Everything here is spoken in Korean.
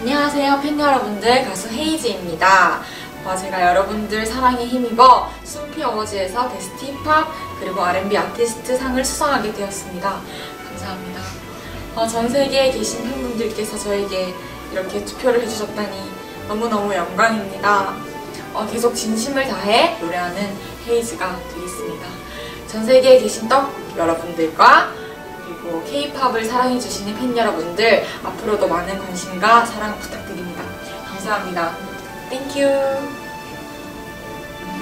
안녕하세요 팬 여러분들 가수 헤이즈입니다. 어, 제가 여러분들 사랑에 힘입어 숨피 어워즈에서 베스트 힙합 그리고 R&B 아티스트 상을 수상하게 되었습니다. 감사합니다. 어, 전 세계에 계신 팬분들께서 저에게 이렇게 투표를 해주셨다니 너무너무 영광입니다. 어, 계속 진심을 다해 노래하는 헤이즈가 되겠습니다. 전 세계에 계신 떡 여러분들과 K-팝을 사랑해주시는 팬 여러분들 앞으로도 많은 관심과 사랑 부탁드립니다. 감사합니다. 땡큐